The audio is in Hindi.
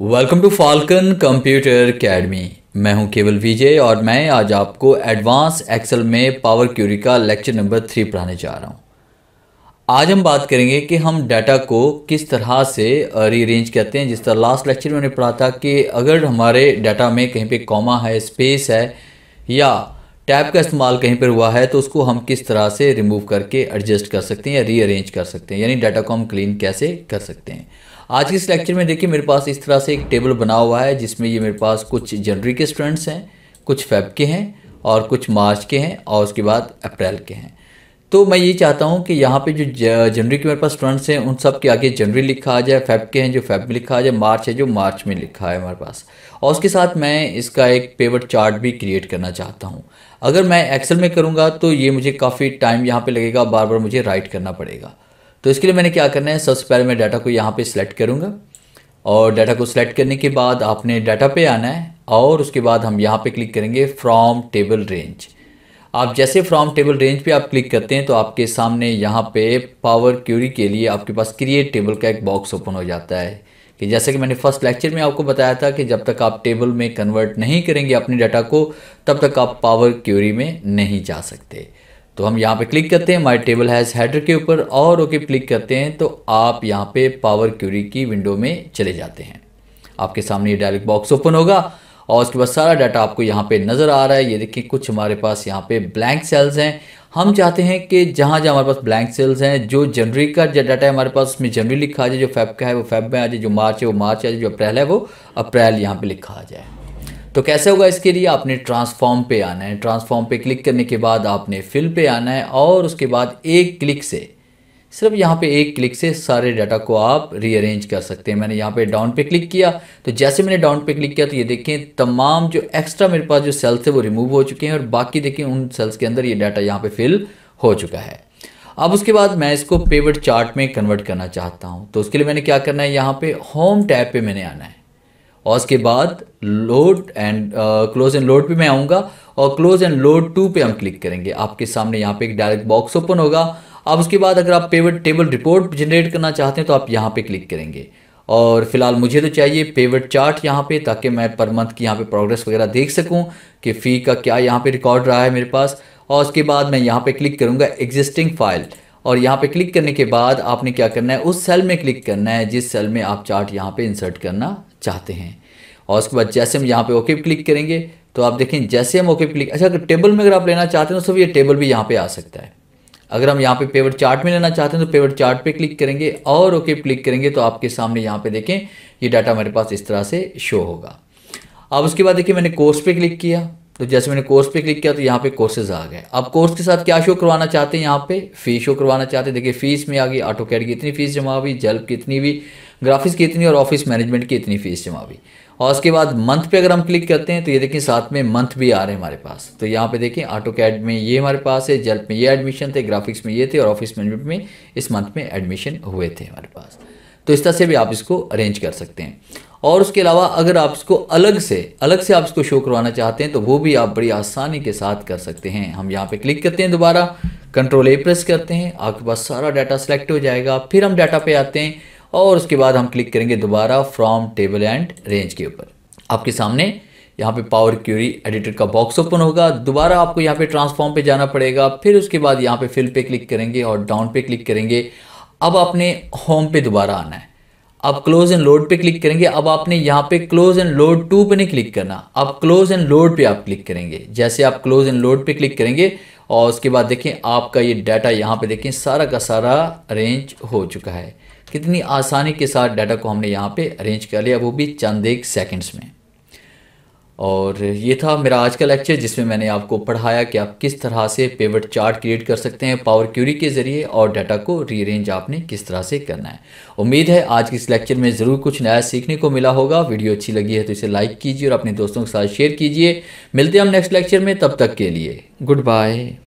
Welcome to Falcon computer academy मैं हूँ केवल विजय और मैं आज आपको एडवांस एक्सेल में पावर क्यूरी का लेक्चर नंबर थ्री पढ़ाने जा रहा हूँ। आज हम बात करेंगे कि हम डाटा को किस तरह से रीअरेंज करते हैं। जिस तरह लास्ट लेक्चर में मैंने पढ़ा था कि अगर हमारे डाटा में कहीं पे कॉमा है स्पेस है, या टैब का इस्तेमाल कहीं पर हुआ है तो उसको हम किस तरह से रिमूव करके एडजस्ट कर सकते हैं या रीअरेंज कर सकते हैं। यानी डाटा को हम क्लीन कैसे कर सकते हैं। आज के इस लेक्चर में देखिए मेरे पास इस तरह से एक टेबल बना हुआ है जिसमें ये मेरे पास कुछ जनवरी के स्टूडेंट्स हैं कुछ फेब के हैं और कुछ मार्च के हैं और उसके बाद अप्रैल के हैं। तो मैं ये चाहता हूँ कि यहाँ पे जो जनवरी के मेरे पास स्टूडेंट्स हैं उन सब के आगे जनवरी लिखा आ जाए फेब के हैं जो फेब में लिखा आ जाए मार्च है जो मार्च में लिखा है हमारे पास। और उसके साथ मैं इसका एक पेवर चार्ट भी क्रिएट करना चाहता हूँ। अगर मैं एक्सेल में करूँगा तो ये मुझे काफ़ी टाइम यहाँ पर लगेगा बार बार मुझे राइट करना पड़ेगा। तो इसके लिए मैंने क्या करना है, सबसे पहले मैं डाटा को यहाँ पे सिलेक्ट करूँगा। और डाटा को सिलेक्ट करने के बाद आपने डाटा पे आना है, और उसके बाद हम यहाँ पे क्लिक करेंगे फ्रॉम टेबल रेंज आप जैसे फ्रॉम टेबल रेंज पे आप क्लिक करते हैं तो आपके सामने यहाँ पे पावर क्यूरी के लिए आपके पास क्रिएट टेबल का एक बॉक्स ओपन हो जाता है। कि जैसे कि मैंने फ़र्स्ट लेक्चर में आपको बताया था कि जब तक आप टेबल में कन्वर्ट नहीं करेंगे अपने डाटा को, तब तक आप पावर क्यूरी में नहीं जा सकते। तो हम यहाँ पे क्लिक करते हैं माई टेबल हैज़ हेडर के ऊपर, और ओके क्लिक करते हैं तो आप यहाँ पे पावर क्यूरी की विंडो में चले जाते हैं। आपके सामने ये डायरेक्ट बॉक्स ओपन होगा, और उसके बाद सारा डाटा आपको यहाँ पे नज़र आ रहा है। ये देखिए, कुछ हमारे पास यहाँ पे ब्लैंक सेल्स हैं। हम चाहते हैं कि जहाँ जहाँ हमारे पास ब्लैंक सेल्स हैं, जो जनवरी का जो डाटा है हमारे पास, उसमें जनवरी लिखा आ जाए, जो फेब का है वो फेब में आ जाए, जो मार्च है वो मार्च आ जाए, जो अप्रैल है वो अप्रैल यहाँ पर लिखा आ जाए। तो कैसे होगा इसके लिए आपने ट्रांसफॉर्म पे आना है। ट्रांसफॉर्म पे क्लिक करने के बाद आपने फिल पे आना है और उसके बाद एक क्लिक से, सिर्फ़ यहाँ पे एक क्लिक से सारे डाटा को आप रीअरेंज कर सकते हैं। मैंने यहाँ पे डाउन पे क्लिक किया। तो जैसे मैंने डाउन पे क्लिक किया तो ये देखें, तमाम जो एक्स्ट्रा मेरे पास जो सेल्स थे वो रिमूव हो चुके हैं और बाकी देखें, उन सेल्स के अंदर ये डाटा यहाँ पे फिल हो चुका है। अब उसके बाद मैं इसको पेवर्ड चार्ट में कन्वर्ट करना चाहता हूँ। तो उसके लिए मैंने क्या करना है? यहाँ पे होम टैब पे मैंने आना है। और उसके बाद load and close and load पे मैं आऊँगा और क्लोज एंड लोड टू पे हम क्लिक करेंगे। आपके सामने यहाँ पे एक डायरेक्ट बॉक्स ओपन होगा। अब उसके बाद अगर आप पेवर टेबल रिपोर्ट जनरेट करना चाहते हैं तो आप यहाँ पे क्लिक करेंगे। और फ़िलहाल मुझे तो चाहिए पेवर चार्ट यहाँ पे ताकि मैं पर मंथ की यहाँ पे प्रोग्रेस वगैरह देख सकूँ कि फ़ी का क्या यहाँ पे रिकॉर्ड रहा है मेरे पास। और उसके बाद मैं यहाँ पे क्लिक करूँगा एग्जिस्टिंग फ़ाइल और यहाँ पे क्लिक करने के बाद आपने क्या करना है? उस सेल में क्लिक करना है, जिस सेल में आप चार्ट यहाँ पे इंसर्ट करना चाहते हैं। और उसके बाद जैसे हम यहाँ पे ओके क्लिक करेंगे तो आप देखें, जैसे हम ओके क्लिक अच्छा अगर टेबल में अगर आप लेना चाहते हैं तो सब ये टेबल भी यहाँ पे आ सकता है। अगर हम यहाँ पे पेवर चार्ट में लेना चाहते हैं तो पेवर चार्ट पे क्लिक करेंगे और ओके क्लिक करेंगे तो आपके सामने यहाँ पे देखें, ये डाटा मेरे पास इस तरह से शो होगा। अब उसके बाद देखिए, मैंने कोर्स पे क्लिक किया। तो जैसे मैंने कोर्स पे क्लिक किया तो यहाँ पे कोर्सेज आ गए। अब कोर्स के साथ क्या शो करवाना चाहते हैं यहाँ पे? फ़ी शो करवाना चाहते हैं। देखिए फ़ीस में आ गई ऑटो कैड की इतनी फ़ीस जमा हुई जल्ब की इतनी भी ग्राफिक्स की इतनी और ऑफ़िस मैनेजमेंट की इतनी फ़ीस जमा हुई। और उसके बाद मंथ पे अगर हम क्लिक करते हैं तो ये देखिए साथ में मंथ भी आ रहे हैं हमारे पास। तो यहाँ पे देखें ऑटो कैड में ये हमारे पास है जल्प में ये एडमिशन थे ग्राफिक्स में ये थे और ऑफ़िस मैनेजमेंट में इस मंथ में एडमिशन हुए थे हमारे पास। तो इस तरह से भी आप इसको अरेंज कर सकते हैं। और उसके अलावा अगर आप इसको अलग से अलग से आप इसको शो करवाना चाहते हैं तो वो भी आप बड़ी आसानी के साथ कर सकते हैं। हम यहाँ पे क्लिक करते हैं दोबारा कंट्रोल ए प्रेस करते हैं, आपके पास सारा डाटा सेलेक्ट हो जाएगा। फिर हम डाटा पे आते हैं और उसके बाद हम क्लिक करेंगे दोबारा फ्रॉम टेबल एंड रेंज के ऊपर। आपके सामने यहाँ पे पावर क्यूरी एडिटर का बॉक्स ओपन होगा। दोबारा आपको यहाँ पे ट्रांसफॉर्म पे जाना पड़ेगा। फिर उसके बाद यहाँ पे फिल पे क्लिक करेंगे और डाउन पे क्लिक करेंगे। अब आपने होम पे दोबारा आना है। अब क्लोज एंड लोड पे क्लिक करेंगे। अब आपने यहाँ पे क्लोज एंड लोड टू पे नहीं क्लिक करना। अब क्लोज एंड लोड पे आप क्लिक करेंगे। जैसे आप क्लोज एंड लोड पे क्लिक करेंगे और उसके बाद देखें, आपका ये डाटा यहाँ पे देखें, सारा का सारा अरेंज हो चुका है। कितनी आसानी के साथ डाटा को हमने यहाँ पे अरेंज कर लिया, वो भी चंद एक सेकेंड्स में। और ये था मेरा आज का लेक्चर जिसमें मैंने आपको पढ़ाया कि आप किस तरह से पेवट चार्ट क्रिएट कर सकते हैं पावर क्यूरी के ज़रिए और डाटा को रीअरेंज आपने किस तरह से करना है। उम्मीद है आज के इस लेक्चर में ज़रूर कुछ नया सीखने को मिला होगा। वीडियो अच्छी लगी है तो इसे लाइक कीजिए और अपने दोस्तों के साथ शेयर कीजिए। मिलते हैं हम नेक्स्ट लेक्चर में, तब तक के लिए गुड बाय